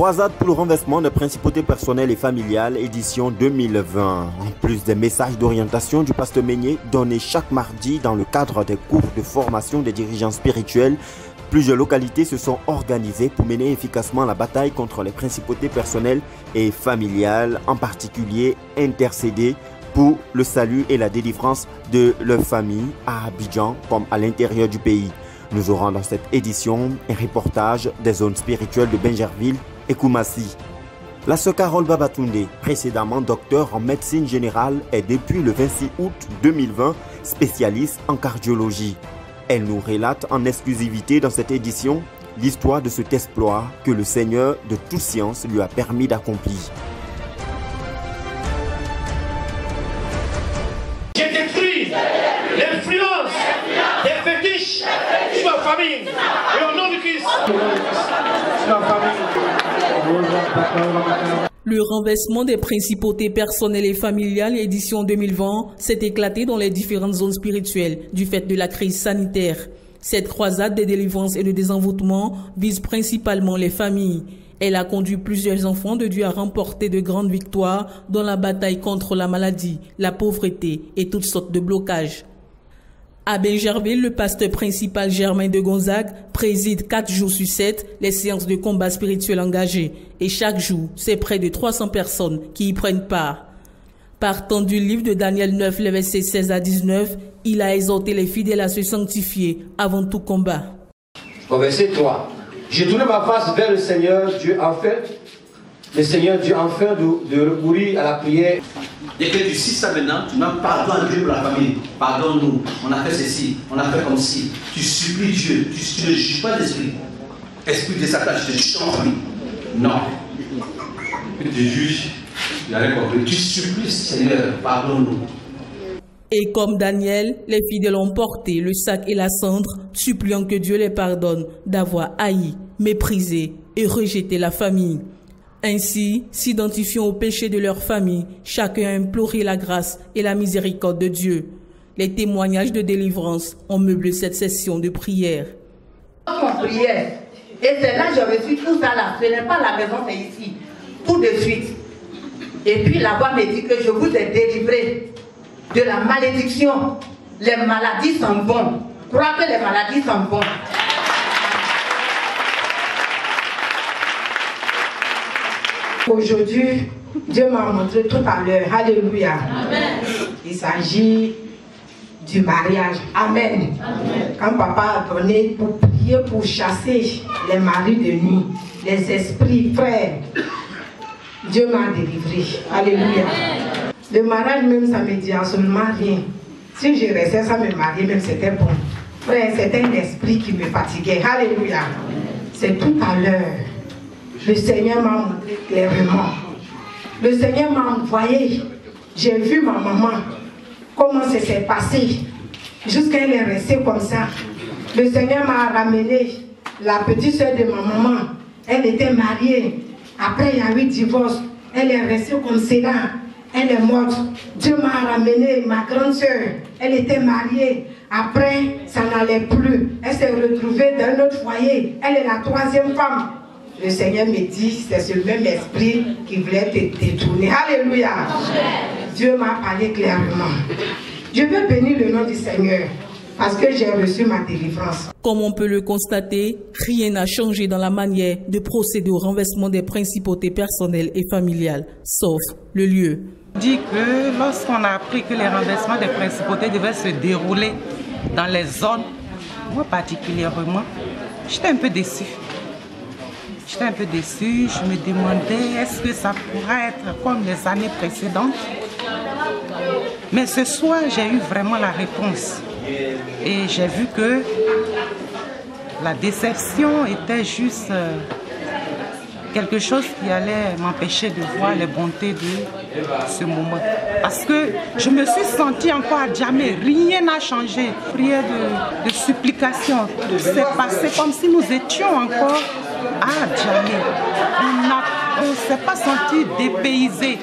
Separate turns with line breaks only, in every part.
Croisade pour le renversement des principautés personnelles et familiales, édition 2020. En plus des messages d'orientation du pasteur Meignet donnés chaque mardi dans le cadre des cours de formation des dirigeants spirituels, plusieurs localités se sont organisées pour mener efficacement la bataille contre les principautés personnelles et familiales, en particulier intercéder pour le salut et la délivrance de leurs familles à Abidjan comme à l'intérieur du pays. Nous aurons dans cette édition un reportage des zones spirituelles de Benjerville et. La sœur Carole Babatunde, précédemment docteur en médecine générale, est depuis le 26 août 2020 spécialiste en cardiologie. Elle nous relate en exclusivité dans cette édition l'histoire de cet exploit que le Seigneur de toute science lui a permis d'accomplir.
Le renversement des principautés personnelles et familiales édition 2020 s'est éclaté dans les différentes zones spirituelles du fait de la crise sanitaire. Cette croisade de délivrance et de désenvoûtement vise principalement les familles. Elle a conduit plusieurs enfants de Dieu à remporter de grandes victoires dans la bataille contre la maladie, la pauvreté et toutes sortes de blocages. À Benjerville, le pasteur principal Germain de Gonzague préside 4 jours sur 7 les séances de combat spirituel engagées et chaque jour, c'est près de 300 personnes qui y prennent part. Partant du livre de Daniel 9, les versets 16 à 19, il a exhorté les fidèles à se sanctifier avant tout combat.
Au verset 3, j'ai tourné ma face vers le Seigneur Dieu enfin, le Seigneur Dieu enfin de, de recourir à la prière
Dès que tu sais ça maintenant, tu demandes pardon à Dieu pour la famille. Pardonne-nous. On a fait ceci, on a fait comme ci. Tu supplies Dieu. Tu, ne juges pas l'esprit. Esprit de Satan, je te famille. Non. Tu juges, tu n'as compris. Tu supplies, Seigneur, pardonne-nous.
Et comme Daniel, les fidèles ont porté le sac et la cendre, suppliant que Dieu les pardonne d'avoir haï, méprisé et rejeté la famille. Ainsi, s'identifiant au péché de leur famille, chacun a imploré la grâce et la miséricorde de Dieu. Les témoignages de délivrance ont meublé cette session de prière.
Mon prière, et c'est là que je reçu tout ça. Ce n'est pas la maison, c'est ici. Tout de suite. Et puis la voix me dit que je vous ai délivré de la malédiction. Les maladies sont bonnes. Crois que les maladies sont bonnes. Aujourd'hui, Dieu m'a montré tout à l'heure. Alléluia. Il s'agit du mariage. Amen. Quand papa a donné pour prier, pour chasser les maris de nuit, les esprits frères, Dieu m'a délivré. Alléluia. Le mariage même, ça me dit absolument rien. Si je restais sans me marier, même c'était bon. Frère, c'était un esprit qui me fatiguait. Alléluia. C'est tout à l'heure. Le Seigneur m'a montré clairement. Le Seigneur m'a envoyé. J'ai vu ma maman, comment ça s'est passé. Jusqu'à elle est restée comme ça. Le Seigneur m'a ramené la petite soeur de ma maman. Elle était mariée. Après, il y a eu divorce. Elle est restée comme cela. Elle est morte. Dieu m'a ramené ma grande soeur. Elle était mariée. Après, ça n'allait plus. Elle s'est retrouvée dans un autre foyer. Elle est la troisième femme le Seigneur me dit, c'est ce même esprit qui voulait te détourner. Alléluia. Dieu m'a parlé clairement. Je veux bénir le nom du Seigneur parce que j'ai reçu ma délivrance.
Comme on peut le constater, rien n'a changé dans la manière de procéder au renversement des principautés personnelles et familiales, sauf le lieu.
dit que lorsqu'on a appris que les renversements des principautés devaient se dérouler dans les zones, moi particulièrement, j'étais un peu déçue. J'étais un peu déçue, je me demandais est-ce que ça pourrait être comme les années précédentes? Mais ce soir, j'ai eu vraiment la réponse. Et j'ai vu que la déception était juste euh, quelque chose qui allait m'empêcher de voir les bontés de ce moment. Parce que je me suis sentie encore à jamais, rien n'a changé. Prière de, de supplication, tout s'est passé comme si nous étions encore à jamais. On ne s'est pas senti dépaysé.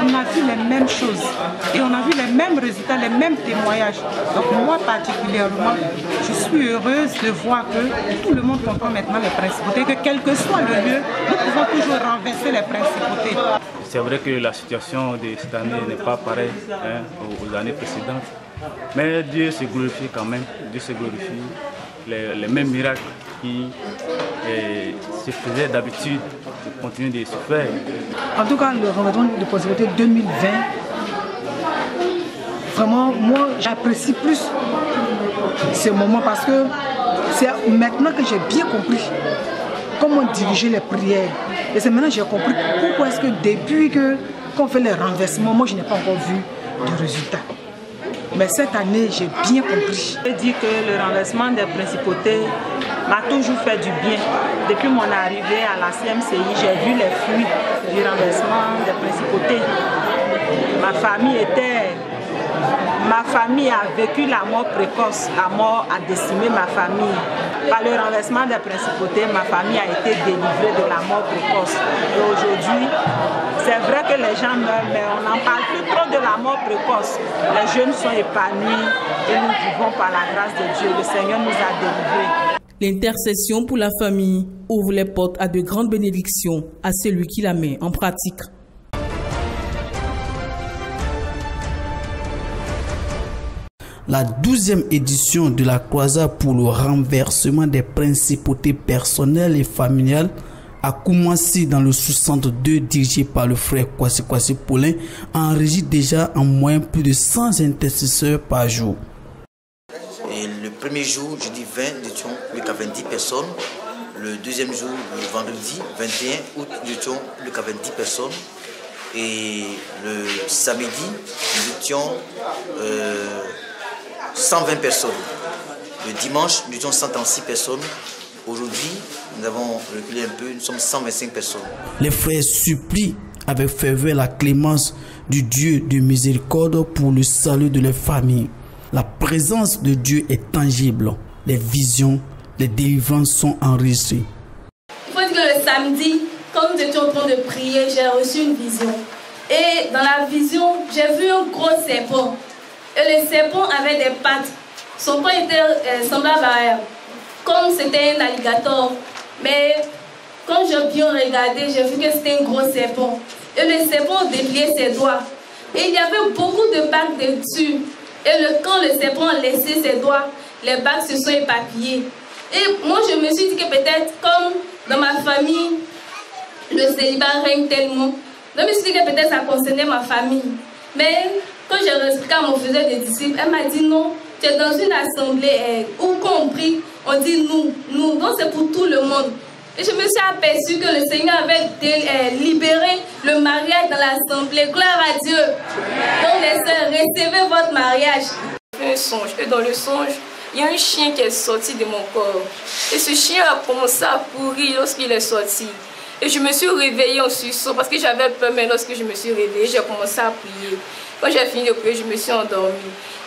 on a vu les mêmes choses et on a vu les mêmes résultats, les mêmes témoignages. Donc moi particulièrement, je suis heureuse de voir que tout le monde comprend maintenant les principautés, que quel que soit le lieu, nous pouvons toujours renverser les principautés.
C'est vrai que la situation de cette année n'est pas pareille hein, aux années précédentes, mais Dieu se glorifie quand même, Dieu se glorifie. Les, mêmes miracles qui eh, se faisaient d'habitude continuent de se faire.
En tout cas, le renversement de possibilité 2020, vraiment, moi, j'apprécie plus ce moment parce que c'est maintenant que j'ai bien compris comment diriger les prières. Et c'est maintenant que j'ai compris pourquoi est-ce que depuis qu'on fait les renversements, moi, je n'ai pas encore vu de résultat. Mais cette année, j'ai bien compris.
Je dis que le renversement des principautés toujours fait du bien. Depuis mon arrivée à la CMCI, j'ai vu les fruits du renversement des principautés. Ma famille était Ma famille a vécu la mort précoce. La mort a décimé ma famille. Par le renversement des principautés, ma famille a été délivrée de la mort précoce. Et aujourd'hui, c'est vrai que les gens meurent, mais on n'en parle plus trop de la mort précoce. Les jeunes sont épanouis et nous vivons par la grâce de Dieu. Le Seigneur nous a délivrés.
L'intercession pour la famille ouvre les portes à de grandes bénédictions à celui qui la met en pratique.
La douzième édition de la croisade pour le renversement des principautés personnelles et familiales a commencé dans le sous-centre 2 dirigé par le frère Kwasi Kwasi Paulin enregistre déjà en moyenne plus de 100 intercesseurs par jour.
Premier jour, jeudi 20, nous étions plus qu'à 20 personnes. Le deuxième jour, le vendredi 21 août, nous étions plus qu'à 20 personnes. Et le samedi, nous étions euh, 120 personnes. Le dimanche, nous étions 136 personnes. Aujourd'hui, nous avons reculé un peu, nous sommes 125 personnes.
Les frères supplient avec ferveur la clémence du Dieu de miséricorde pour le salut de leurs familles. La présence de Dieu est tangible. Les visions, les délivrances sont enregistrées.
Il faut dire que le samedi, quand nous étions en train de prier, j'ai reçu une vision. Et dans la vision, j'ai vu un gros serpent. Et le serpent avait des pattes. Son corps était euh, semblable à comme c'était un alligator. Mais quand j'ai bien regardé, j'ai vu que c'était un gros serpent. Et le serpent dépliait ses doigts. Et il y avait beaucoup de bagues dessus. Et le, quand le serpent a laissé ses doigts, les bagues se sont éparpillées. Et moi, je me suis dit que peut-être, comme dans ma famille, le célibat règne tellement, je me suis dit que peut-être ça concernait ma famille. Mais quand j'ai expliqué à mon des disciples, elle m'a dit non, tu es dans une assemblée eh, où compris, on dit nous, nous, donc c'est pour tout le monde. Et je me suis aperçu que le Seigneur avait eh, libéré le mariage dans l'assemblée. Gloire à Dieu. Donc les sœurs, recevez votre mariage.
Un songe. Et dans le songe, il y a un chien qui est sorti de mon corps. Et ce chien a commencé à pourrir lorsqu'il est sorti. Et je me suis réveillée en sursaut parce que j'avais peur, mais lorsque je me suis réveillée, j'ai commencé à prier. Quand j'ai fini de prier, je me suis endormie.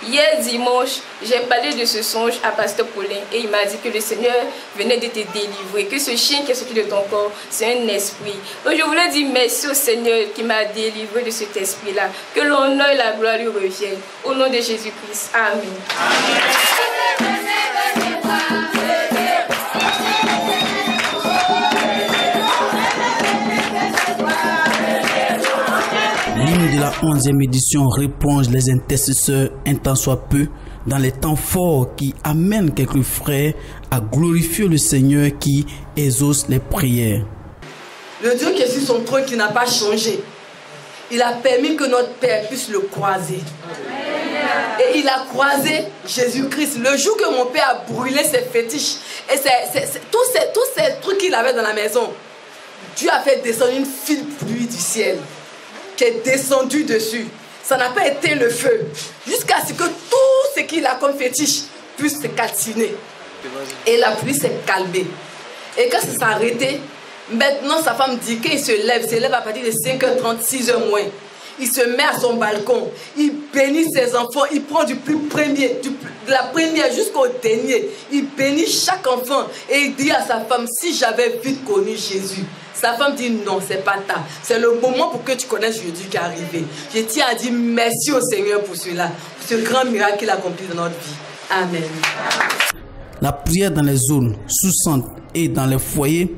Hier dimanche, j'ai parlé de ce songe à Pasteur Paulin et il m'a dit que le Seigneur venait de te délivrer, que ce chien qui est sorti de ton corps, c'est un esprit. Donc je voulais dire merci au Seigneur qui m'a délivré de cet esprit-là. Que l'honneur et la gloire lui reviennent. Au nom de Jésus-Christ. Amen.
La 11e édition replonge les intercesseurs un temps soit peu dans les temps forts qui amènent quelques frères à glorifier le Seigneur qui exauce les prières.
Le Dieu qui est sur son trône qui n'a pas changé, il a permis que notre Père puisse le croiser. Et il a croisé Jésus-Christ. Le jour que mon Père a brûlé ses fétiches et tous, ces, trucs qu'il avait dans la maison, Dieu a fait descendre une file pluie du ciel qui est descendu dessus. Ça n'a pas été le feu. Jusqu'à ce que tout ce qu'il a comme fétiche puisse se calciner. Et la pluie s'est calmée. Et quand ça s'est arrêté, maintenant sa femme dit qu'il se lève, il se lève à partir de 5h30, 6h moins. Il se met à son balcon, il bénit ses enfants, il prend du plus premier, de la première jusqu'au dernier. Il bénit chaque enfant et il dit à sa femme, si j'avais vite connu Jésus, Sa femme dit non, c'est pas ta. C'est le moment pour que tu connaisses Jésus qui est arrivé. Je tiens à dire merci au Seigneur pour cela, pour ce grand miracle qu'il a accompli dans notre vie. Amen.
La prière dans les zones sous-centres et dans les foyers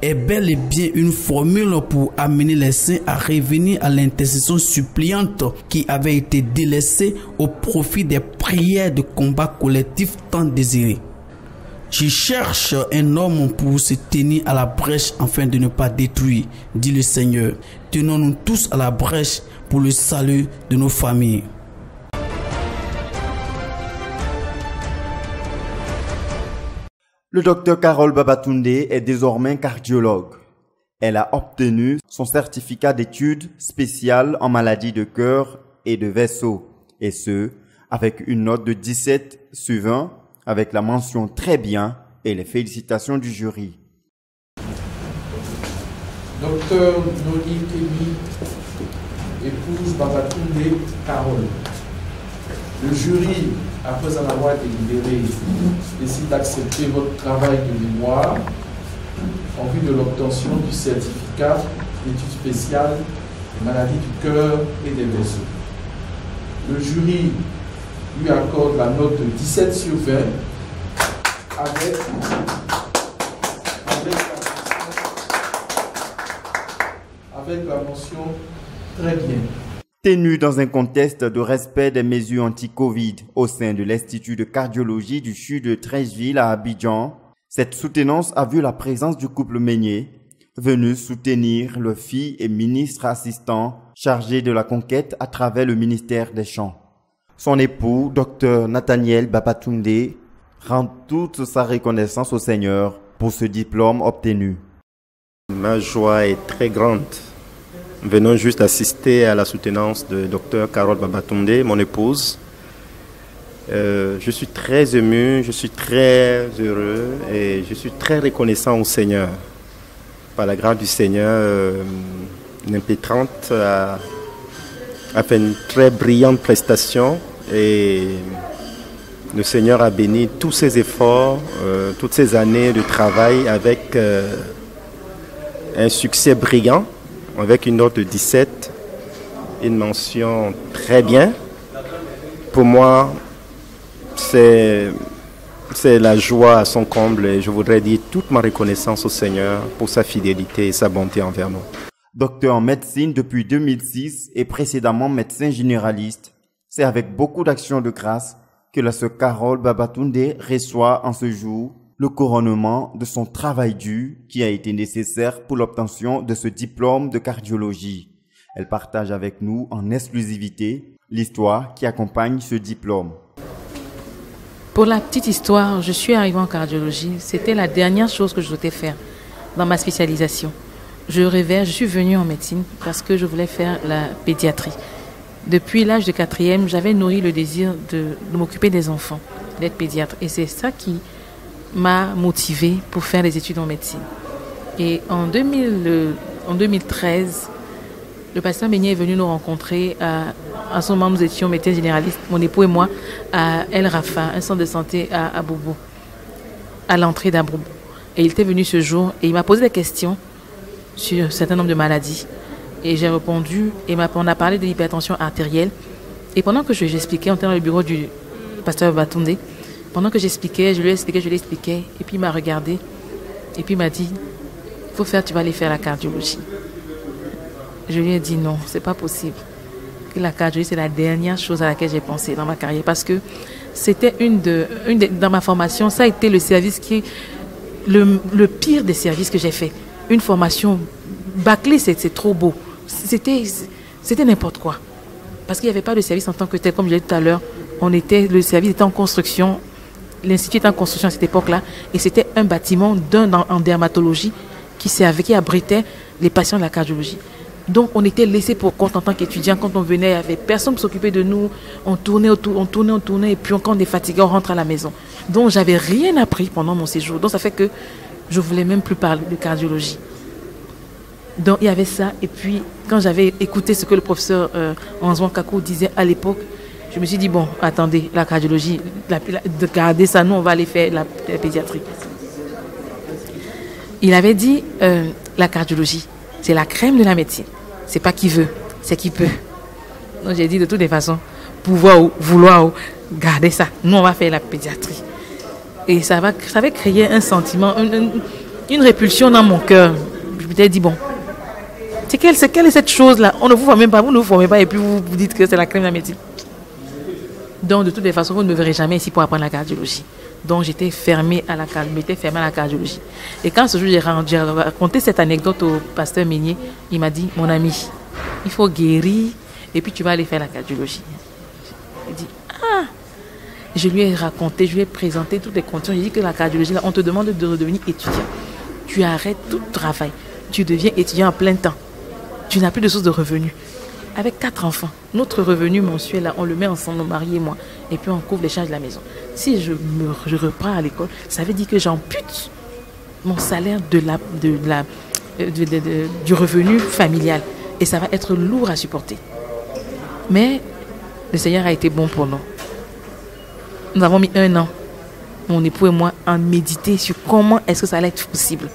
est bel et bien une formule pour amener les saints à revenir à l'intercession suppliante qui avait été délaissée au profit des prières de combat collectif tant désirées. Je cherche un homme pour se tenir à la brèche afin de ne pas détruire, dit le Seigneur. Tenons-nous tous à la brèche pour le salut de nos familles.
Le docteur Carole Babatunde est désormais cardiologue. Elle a obtenu son certificat d'études spéciales en maladies de cœur et de vaisseau, et ce, avec une note de 17 sur 20, avec la mention très bien et les félicitations du jury.
Docteur Noni Kemi, épouse Babatunde Carole. Le jury, après en avoir délibéré, décide d'accepter votre travail de mémoire en vue de l'obtention du certificat d'études spéciales maladies du cœur et des vaisseaux. Le jury lui accorde la note de 17 sur 20 avec, avec la mention très bien.
Tenu dans un contexte de respect des mesures anti-Covid au sein de l'Institut de cardiologie du sud de Trècheville à Abidjan, cette soutenance a vu la présence du couple Meignet, venu soutenir le fils et ministre assistant chargé de la conquête à travers le ministère des Champs. Son époux, Dr Nathaniel Babatunde, rend toute sa reconnaissance au Seigneur pour ce diplôme obtenu.
Ma joie est très grande. Venons juste assister à la soutenance de Dr Carole Babatunde, mon épouse. Euh, je suis très ému, je suis très heureux et je suis très reconnaissant au Seigneur. Par la grâce du Seigneur, euh, l'impétrante a, a fait une très brillante prestation et le Seigneur a béni tous ses efforts, euh, toutes ces années de travail avec euh, un succès brillant, avec une note de 17, une mention très bien. Pour moi, c'est c'est la joie à son comble et je voudrais dire toute ma reconnaissance au Seigneur pour sa fidélité et sa bonté envers nous.
Docteur en médecine depuis 2006 et précédemment médecin généraliste, c'est avec beaucoup d'actions de grâce que la sœur Carole Babatunde reçoit en ce jour le couronnement de son travail dur qui a été nécessaire pour l'obtention de ce diplôme de cardiologie. Elle partage avec nous en exclusivité l'histoire qui accompagne ce diplôme.
Pour la petite histoire, je suis arrivée en cardiologie. C'était la dernière chose que je souhaitais faire dans ma spécialisation. Je rêvais, je suis venue en médecine parce que je voulais faire la pédiatrie. Depuis l'âge de quatrième, j'avais nourri le désir de, m'occuper des enfants, d'être pédiatre. Et c'est ça qui m'a motivée pour faire des études en médecine. Et en, 2000, en 2013, le pasteur Beignet est venu nous rencontrer. À, à ce moment, nous étions médecins généralistes, mon époux et moi, à El Rafa, un centre de santé à Abobo, à l'entrée d'Abobo. Et il était venu ce jour et il m'a posé des questions sur un certain nombre de maladies. Et j'ai répondu et on a parlé de l'hypertension artérielle. Et pendant que j'expliquais, on était dans le bureau du pasteur Batunde, pendant que j'expliquais, je lui expliquais, je lui expliquais, et puis il m'a regardé, et puis il m'a dit, faut faire, tu vas aller faire la cardiologie. Je lui ai dit non, c'est pas possible. La cardiologie, c'est la dernière chose à laquelle j'ai pensé dans ma carrière, parce que c'était une de, une dans ma formation, ça a été le service qui est le, le pire des services que j'ai fait. Une formation bâclée, c'est trop beau. C'était, n'importe quoi. Parce qu'il n'y avait pas de service en tant que tel, comme je l'ai dit tout à l'heure. Le service était en construction, l'institut était en construction à cette époque-là, et c'était un bâtiment d'un en, dermatologie qui qui abritait les patients de la cardiologie. Donc on était laissé pour compte en tant qu'étudiant quand on venait, il n'y avait personne pour s'occuper de nous. On tournait, autour, on tournait, on tournait, et puis quand on est fatigué, on rentre à la maison. Donc j'avais rien appris pendant mon séjour. Donc ça fait que je voulais même plus parler de cardiologie. Donc il y avait ça. Et puis quand j'avais écouté ce que le professeur euh, Kakou disait à l'époque, je me suis dit, bon, attendez, la cardiologie, de garder ça, nous, on va aller faire la, la pédiatrie. Il avait dit, euh, la cardiologie, c'est la crème de la médecine. C'est pas qui veut, c'est qui peut. Donc j'ai dit de toutes les façons, pouvoir ou vouloir ou garder ça. Nous, on va faire la pédiatrie. Et ça va, ça va créer un sentiment, une, répulsion dans mon cœur. Je me suis dit, bon, c'est quelle, quelle est cette chose-là? On ne vous voit même pas, vous ne vous formez pas et puis vous, vous dites que c'est la crème de la médecine. Donc, de toutes les façons, vous ne me verrez jamais ici pour apprendre la cardiologie. Donc, j'étais fermée à la, m'étais cardiologie. Et quand ce jour, j'ai raconté cette anecdote au pasteur Meunier, il m'a dit, mon ami, il faut guérir et puis tu vas aller faire la cardiologie. Je lui ai raconté, je lui ai présenté toutes les conditions. J'ai dit que la cardiologie, là, on te demande de redevenir étudiant. Tu arrêtes tout travail. Tu deviens étudiant en plein temps. Tu n'as plus de source de revenus. Avec quatre enfants, notre revenu mensuel, là, on le met ensemble, mon mari et moi, et puis on couvre les charges de la maison. Si je, me, je reprends à l'école, ça veut dire que j'ampute mon salaire de, du revenu familial. Et ça va être lourd à supporter. Mais le Seigneur a été bon pour nous. Nous avons mis un an, mon époux et moi, à méditer sur comment est-ce que ça allait être possible.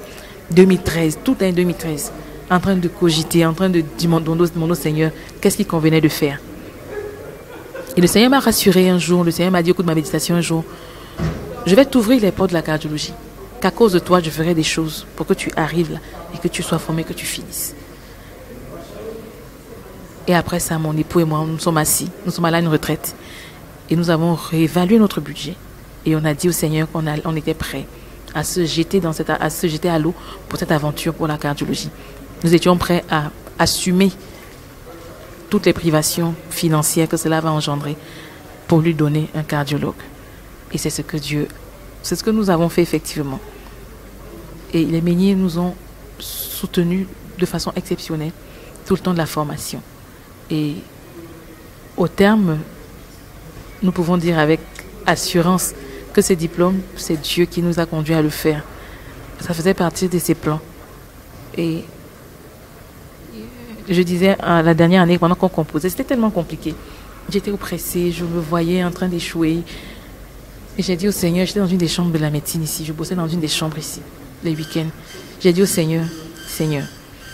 2013, tout l'année 2013, en train de cogiter, en train de demander au Seigneur qu'est-ce qu'il convenait de faire? Et le Seigneur m'a rassuré un jour, le Seigneur m'a dit au cours de ma méditation un jour, je vais t'ouvrir les portes de la cardiologie, qu'à cause de toi, je ferai des choses pour que tu arrives là et que tu sois formé, que tu finisses. Et après ça, mon époux et moi, nous sommes assis, nous sommes allés à une retraite et nous avons réévalué notre budget et on a dit au Seigneur qu'on on était prêt à se jeter dans cette, à se jeter à l'eau pour cette aventure pour la cardiologie. Nous étions prêts à assumer toutes les privations financières que cela va engendrer pour lui donner un cardiologue. Et c'est ce que Dieu, c'est ce que nous avons fait effectivement. Et les meuniers nous ont soutenus de façon exceptionnelle tout le temps de la formation. Et au terme, nous pouvons dire avec assurance que ces diplômes, c'est Dieu qui nous a conduits à le faire. Ça faisait partie de ses plans. Et je disais la dernière année, pendant qu'on composait, c'était tellement compliqué. J'étais oppressée, je me voyais en train d'échouer. Et j'ai dit au Seigneur, j'étais dans une des chambres de la médecine ici, je bossais dans une des chambres ici, les week-ends. J'ai dit au Seigneur, Seigneur,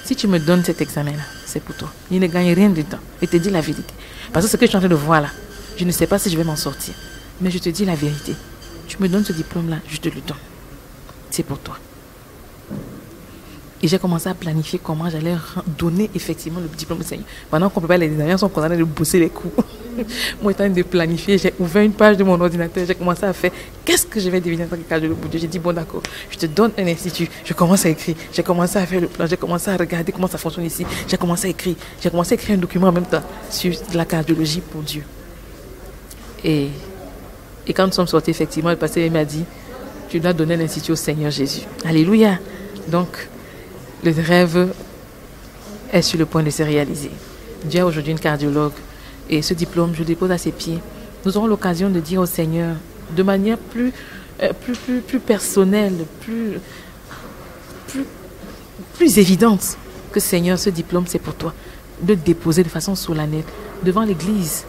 si tu me donnes cet examen-là, c'est pour toi. Il ne gagne rien de temps. Et te dis la vérité. Parce que ce que je suis en train de voir là, je ne sais pas si je vais m'en sortir. Mais je te dis la vérité. Tu me donnes ce diplôme-là, je te le donne. C'est pour toi. Et j'ai commencé à planifier comment j'allais donner effectivement le diplôme au Seigneur. Pendant qu'on pas les examens, sont train de bosser les coups. Moi, étant de planifier, j'ai ouvert une page de mon ordinateur, j'ai commencé à faire qu'est-ce que je vais devenir en tant que cardiologue. J'ai dit, bon, d'accord, je te donne un institut. Je commence à écrire, j'ai commencé à faire le plan, j'ai commencé à regarder comment ça fonctionne ici. J'ai commencé à écrire, j'ai commencé à écrire un document en même temps sur la cardiologie pour Dieu. Et, quand nous sommes sortis, effectivement, le pasteur m'a dit, tu dois donner l'institut au Seigneur Jésus. Alléluia. Donc, le rêve est sur le point de se réaliser. Dieu a aujourd'hui une cardiologue et ce diplôme, je le dépose à ses pieds. Nous aurons l'occasion de dire au Seigneur de manière plus, euh, personnelle, plus, plus, plus évidente que Seigneur, ce diplôme, c'est pour toi. De le déposer de façon solennelle devant l'Église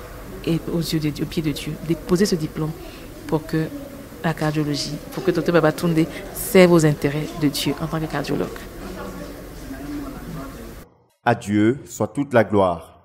et aux yeux de Dieu, de Dieu. Déposer ce diplôme pour que la cardiologie, pour que Dr Babatunde serve aux intérêts de Dieu en tant que cardiologue.
À Dieu soit toute la gloire.